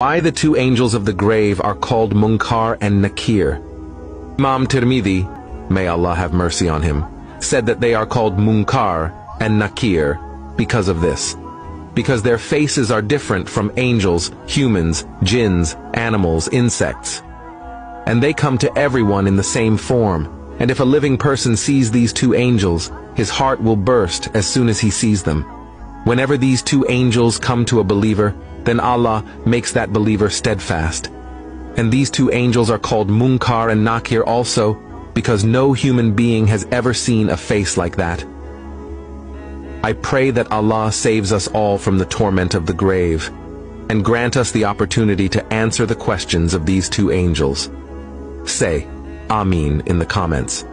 why the two angels of the grave are called Munkar and Nakir. Imam Tirmidhi, may Allah have mercy on him, said that they are called Munkar and Nakir because of this. Because their faces are different from angels, humans, jinns, animals, insects. And they come to everyone in the same form, and if a living person sees these two angels, his heart will burst as soon as he sees them. Whenever these two angels come to a believer, then Allah makes that believer steadfast. And these two angels are called Munkar and Nakir also, because no human being has ever seen a face like that. I pray that Allah saves us all from the torment of the grave, and grant us the opportunity to answer the questions of these two angels. Say, Amin in the comments.